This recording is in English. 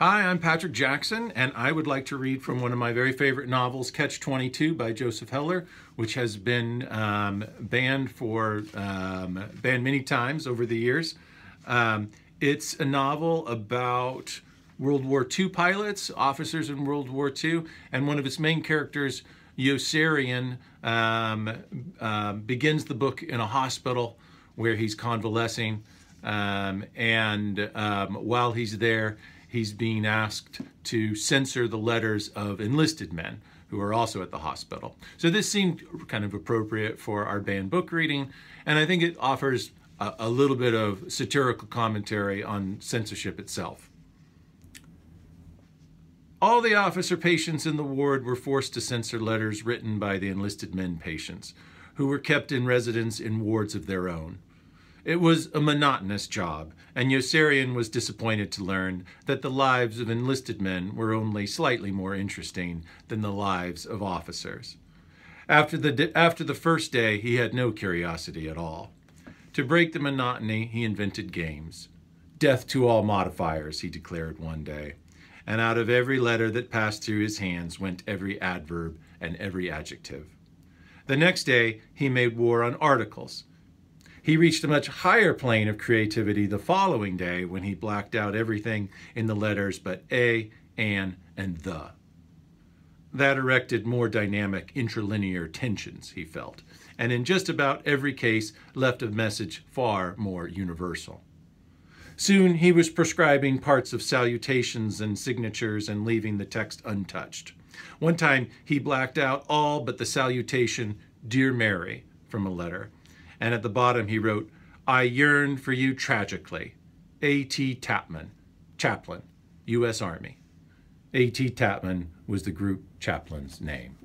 Hi, I'm Patrick Jackson, and I would like to read from one of my very favorite novels, Catch 22 by Joseph Heller, which has been um, banned for um, banned many times over the years. Um, it's a novel about World War II pilots, officers in World War II, and one of its main characters, Yossarian, um, uh, begins the book in a hospital where he's convalescing, um, and um, while he's there, he's being asked to censor the letters of enlisted men who are also at the hospital. So this seemed kind of appropriate for our banned book reading, and I think it offers a, a little bit of satirical commentary on censorship itself. All the officer patients in the ward were forced to censor letters written by the enlisted men patients, who were kept in residence in wards of their own. It was a monotonous job, and Yossarian was disappointed to learn that the lives of enlisted men were only slightly more interesting than the lives of officers. After the, after the first day, he had no curiosity at all. To break the monotony, he invented games. Death to all modifiers, he declared one day. And out of every letter that passed through his hands went every adverb and every adjective. The next day, he made war on articles he reached a much higher plane of creativity the following day when he blacked out everything in the letters but a, an, and the. That erected more dynamic interlinear tensions, he felt, and in just about every case left a message far more universal. Soon he was prescribing parts of salutations and signatures and leaving the text untouched. One time he blacked out all but the salutation, Dear Mary, from a letter, and at the bottom he wrote, I yearn for you tragically. A.T. Tappman, chaplain, U.S. Army. A.T. Tappman was the group chaplain's name.